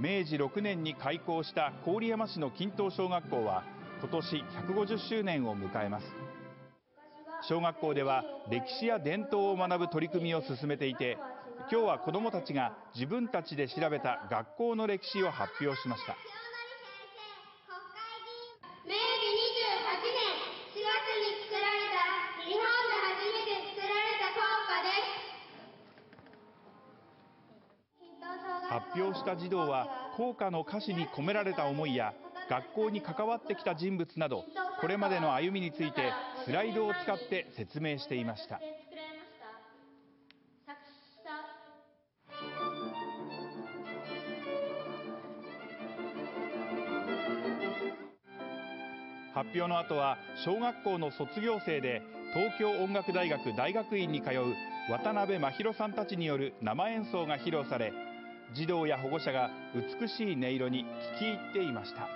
明治6年に開校した郡山市の均東小学校は今年150周年を迎えます。小学校では歴史や伝統を学ぶ取り組みを進めていて今日は子どもたちが自分たちで調べた学校の歴史を発表しました。発表した児童は校歌の歌詞に込められた思いや学校に関わってきた人物などこれまでの歩みについてスライドを使って説明していました。発表の後は小学校の卒業生で東京音楽大学大学院に通う渡辺真弘さんたちによる生演奏が披露され児童や保護者が美しい音色に聞き入っていました。